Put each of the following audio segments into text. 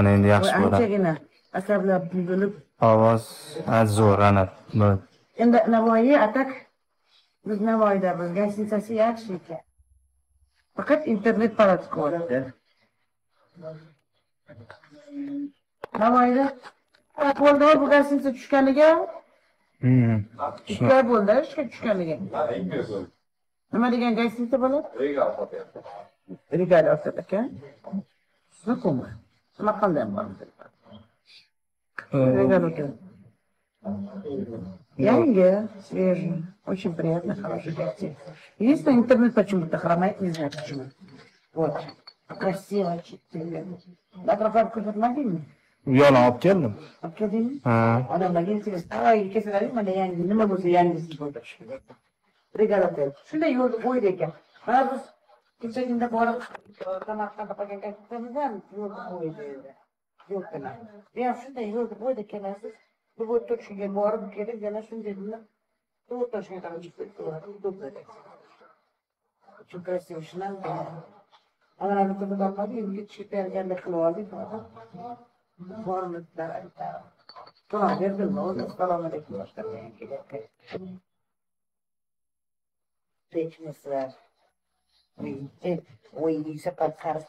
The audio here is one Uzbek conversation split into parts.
mana endi yaxshi bo'ladi anchagina. Asablar buzilib. Ovoz zo'r ana endi navoiy biz navoiyda biz gостиницasi yaxshi ekan. Faqat internet parat qilyapti navoiyda bo'ldi bu gостиница tushganiga Hmm. ikki oy bo'ldi ishga tushganiga nima degan gостиница bo'ladi regal ekan знакомый samarqandda ham bor regal hotel Янги, свежий, очень приятно, хороший гостей. Единственное, интернет почему-то хромает, не знаю почему. Вот, красиво, четыре. Да, профарку тут мобильный. Yo'lni olib keldim. Обкедим. Ha. Odamlarga internet. Ай, kesalar mana yangi, nima bo'lsa yangisi bo'ldi. Hotel. Shunday yo'lni qo'ydi ekan. Mana biz kechagina borib Samarqandda qolgan gazetamizda ham yo'lni qo'ydi. Yo'lda. Men shunday yo'lni qo'ydi kelasiz. Bu bu точкаga borib kelib yana shunday bilan bu точкаga qarab chiqib ketdi. Очень красиво shinam. Ana buni topadi, endi ketishga tayyorgarlik qilib oldik. Bormizlar. To'g'ri, berdim. Assalomu alaykum boshqa. güey, hice pasar.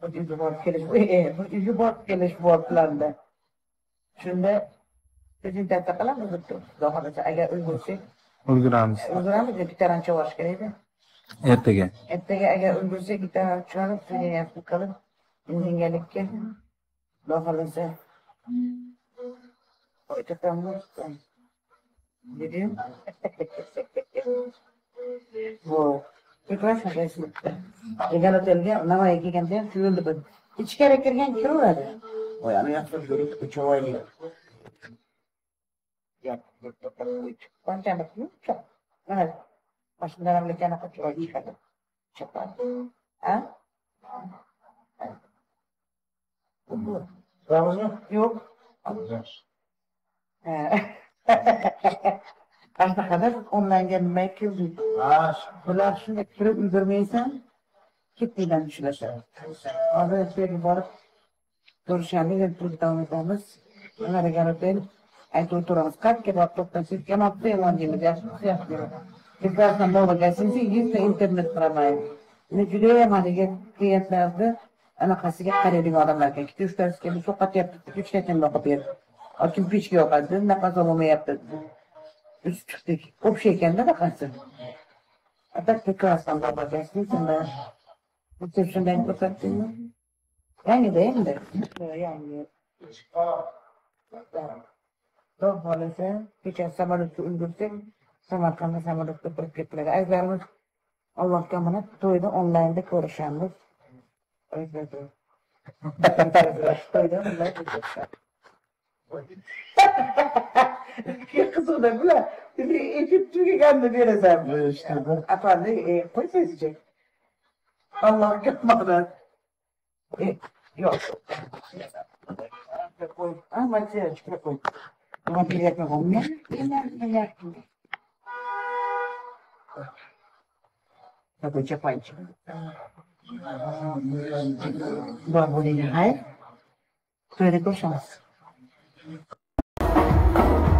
Porque yo por que les voy, porque yo por que les voy planda. Shunda bizim dəftər qalan uzutdu. Daha əgər uyğunsa Ulguramız. Ulguramız da gitaran çalış kerakdi. Ertaga. Ertaga agar ulgursa gitaran çalib, sizga yaxshi qilib, indingalikka xudo xohlasa o'ychatamiz. Dedim arkadaşlar Facebook'ta. Egal Otel'de onlara ekikende sürüldü. Hiç gerekirken giriyorlar. O yani yaptım görüp uçavayla. Yaptık bakalım uç. Bence bakıyor uçak. Evet. Başından avlayken akıp çoğu çıkardım. Çıkardım. Ha? Bu. Sıramız mı? Yok. Alacağız. Qanaqada onlaynga nima kirdik? Bular shunday kirib ulgurmaysan, ketdingdan tushilashadi. Hozir ertaga borib ko'rishamiz, pul davom etamiz. Mana hotel aytib o'tiramiz. Qayerga borib to'xtasak, kamotda yomon deymiz, yaxshi yaxshi. Прекрасно много гостиниц, единственное интернет qilmaydi. Men judayam haligi klientlarni anaqasiga qaraydigan odamlarga ikkita uchtasiga bu so'qatyapti, uchtadan boqib berdi. Ochib pechga yoqadi, nafas olmayapti. Biz çıktık. Kopşeyken de bakarsın. Hatta tekrar sandal bakarsın. Sen de bu sözün ben bakarsın? Yani değil de. Yani. Doğru olasın. Geçen samanlıkta öldürsün. Samarkanda samanlıkta bırak gitmedi. Aylarımız Allah kamına toyda online'da konuşanmış. Özledim. Toyda online'da konuşanmış. onlayn ko'rishamiz. Qiziqda bular. Echib tugaganni berasan. Apani, e, qo'ysangchi. Allohga minib. E, yo'q. Qo'y. Ah, manchayachka qo'y. Nima deyapman o'g'limga? Такой чапанчик. Bor bo'ling, hay. To'yda ko'rishamiz. Thank you.